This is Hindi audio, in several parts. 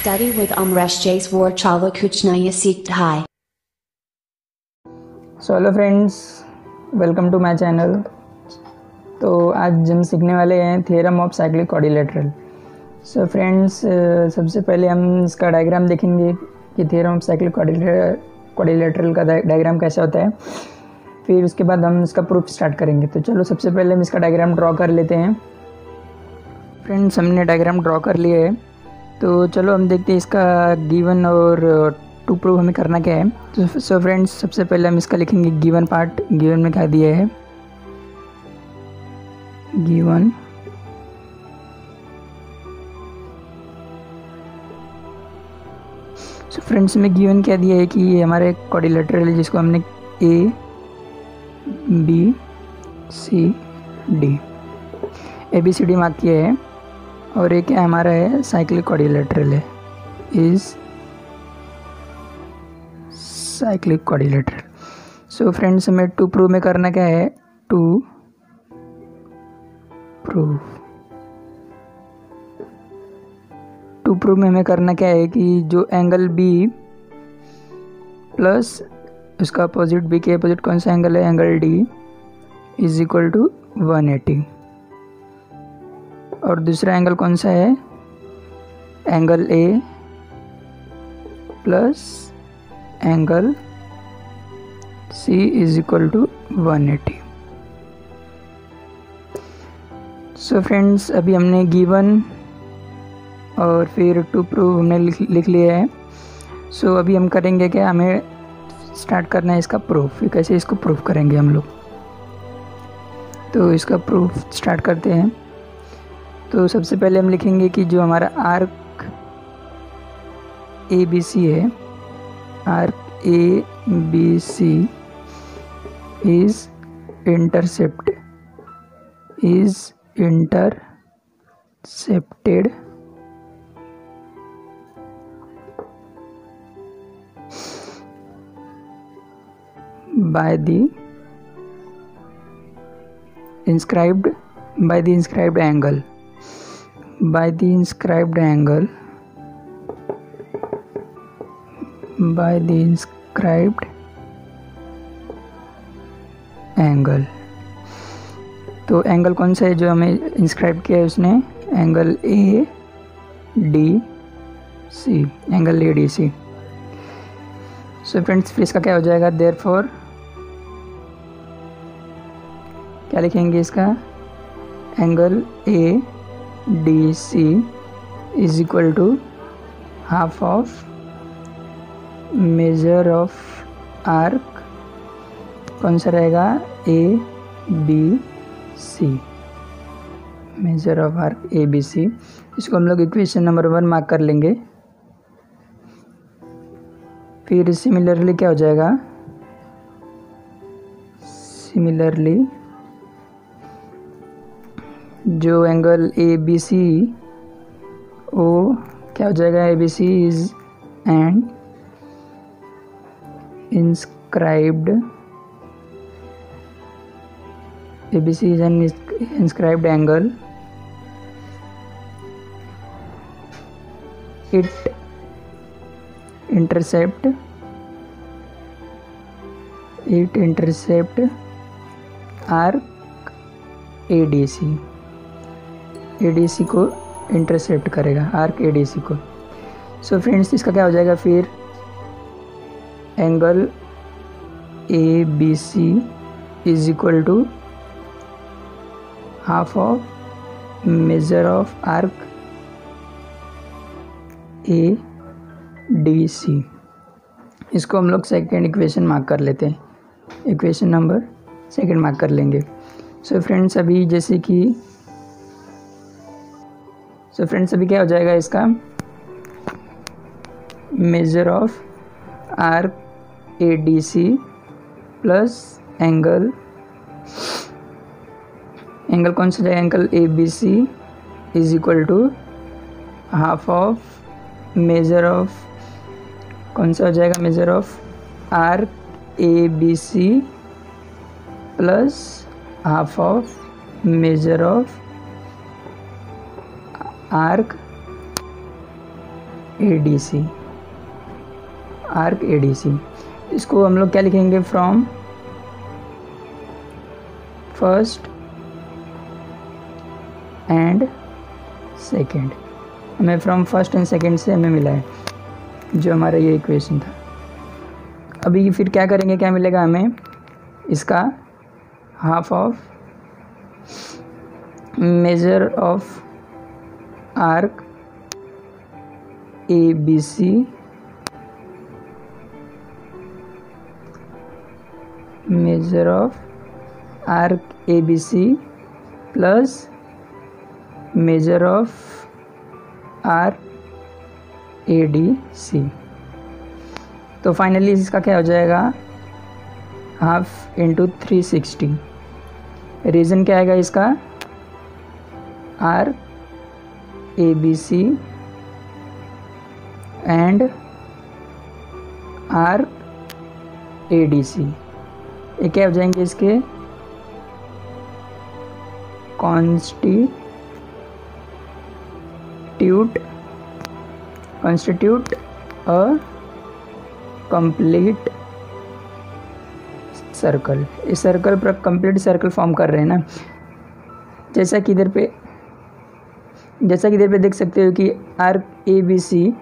Study with Amresh Jaswar Chala Kuchnaya Hai. So hello friends welcome to my channel तो आज हम सीखने वाले हैं theorem of cyclic quadrilateral so friends सबसे पहले हम इसका डायग्राम देखेंगे कि थियरम ऑफ़ साइक्लिक कॉर्डिलेटरल का डायग्राम कैसा होता है। फिर उसके बाद हम इसका प्रूफ स्टार्ट करेंगे। तो चलो सबसे पहले हम इसका डायग्राम ड्रॉ कर लेते हैं। फ्रेंड्स हमने डायग्राम ड्रॉ कर लिया है। तो चलो हम देखते हैं इसका गिवन और टू प्रूव हमें करना क्या है। तो सो फ्रेंड्स सबसे पहले हम इसका लिखेंगे गिवन पार्ट गिवन में क्या दिया है? गिवन सो फ्रेंड्स में गिवन क्या दिया है कि ये हमारे कोऑर्डिनेटर है, जिसको हमने A B C D A B C D mark किया है। और क्या हमारा है साइक्लिक कोऑर्डिनेटर है. Is cyclic coordinator so friends हमें टू प्रूव में करना क्या है? टू प्रूव टू प्रूव में हमें करना क्या है कि जो एंगल बी प्लस उसका अपोजिट बी के अपोजिट कौन सा एंगल है? Angle D is equal to one eighty और दूसरा एंगल कौन सा है? Angle A plus angle C is equal to one eighty so friends अभी हमने गिवन और फिर टू प्रूव हमने लिख लिख लिया है। सो so, अभी हम करेंगे क्या? हमें स्टार्ट करना है इसका प्रूफ फिर कैसे इसको प्रूफ करेंगे हम लोग? तो इसका प्रूफ स्टार्ट करते हैं। तो सबसे पहले हम लिखेंगे कि जो हमारा आर्क ए बी सी है arc A B C is intercept is intercepted by the inscribed by the inscribed angle by the inscribed angle, by the inscribed angle तो एंगल कौन सा है जो हमें इंस्क्राइब किया है उसने? Angle A D C angle A D C so friends फिर इसका क्या हो जाएगा? देर फॉर क्या लिखेंगे इसका? Angle A D C is equal to half of measure of arc कौन सा रहेगा? A B C measure of arc A B C इसको हम लोग इक्वेशन नंबर वन मार्क कर लेंगे। फिर सिमिलरली क्या हो जाएगा? सिमिलरली जो एंगल ए बी सी वो क्या हो जाएगा? A B C is and inscribed A B C is an inscribed angle it intercept it intercept arc A D C ADC को इंटरसेप्ट करेगा आर्क ADC को। सो so फ्रेंड्स इसका क्या हो जाएगा फिर? Angle A B C is equal to half of measure of arc A D C इसको हम लोग सेकेंड इक्वेशन मार्क कर लेते हैं। इक्वेशन नंबर सेकेंड मार्क कर लेंगे। सो so फ्रेंड्स अभी जैसे कि सो फ्रेंड्स अभी क्या हो जाएगा इसका? Measure of arc A D C plus angle angle कौन सा जाएगा? Angle A B C is equal to half of measure of कौन सा हो जाएगा? Measure of arc A B C plus half of measure of arc A D C arc A D C इसको हम लोग क्या लिखेंगे? फ्रॉम फ़र्स्ट एंड सेकेंड हमें फ्रॉम फ़र्स्ट एंड सेकेंड से हमें मिला है, जो हमारा ये इक्वेशन था। अभी फिर क्या करेंगे? क्या मिलेगा हमें? इसका half of measure of arc, A, B, C, measure of arc, A, B, C, plus measure of arc A, D, C. तो फाइनली इसका क्या हो जाएगा? Half into three sixty reason क्या आएगा इसका? Arc A B C and arc A D C ये क्या हो जाएँगे इसके? Constitute constitute a complete circle इस सर्कल पर कंप्लीट सर्कल फॉर्म कर रहे हैं ना? जैसा कि इधर पे जैसा कि इधर पे देख सकते हो कि आर ए बी सी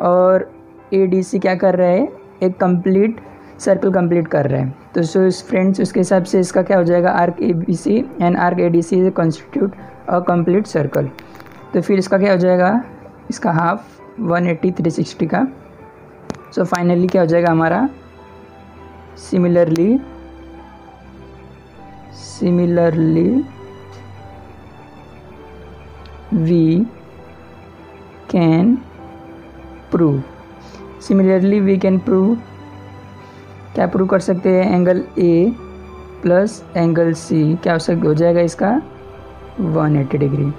और ए डी सी क्या कर रहा है? एक कंप्लीट सर्कल कंप्लीट कर रहे हैं। तो सो इस फ्रेंड्स उसके हिसाब से इसका क्या हो जाएगा? Arc A B C and arc A D C constitute a complete circle तो फिर इसका क्या हो जाएगा? इसका half one eighty three sixty का। सो so फाइनली क्या हो जाएगा हमारा? Similarly similarly we can prove similarly we can prove क्या प्रूव कर सकते हैं? Angle A plus angle C क्या हो सकता हो जाएगा इसका? 180 डिग्री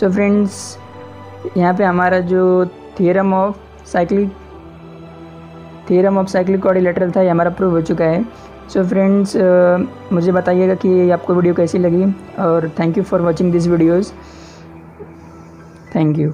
सो फ्रेंड्स यहाँ पे हमारा जो theorem of cyclic theorem of cyclic coordinator था ये हमारा प्रूव हो चुका है. सो so फ्रेंड्स uh, मुझे बताइएगा कि आपको वीडियो कैसी लगी? और thank you for watching this videos thank you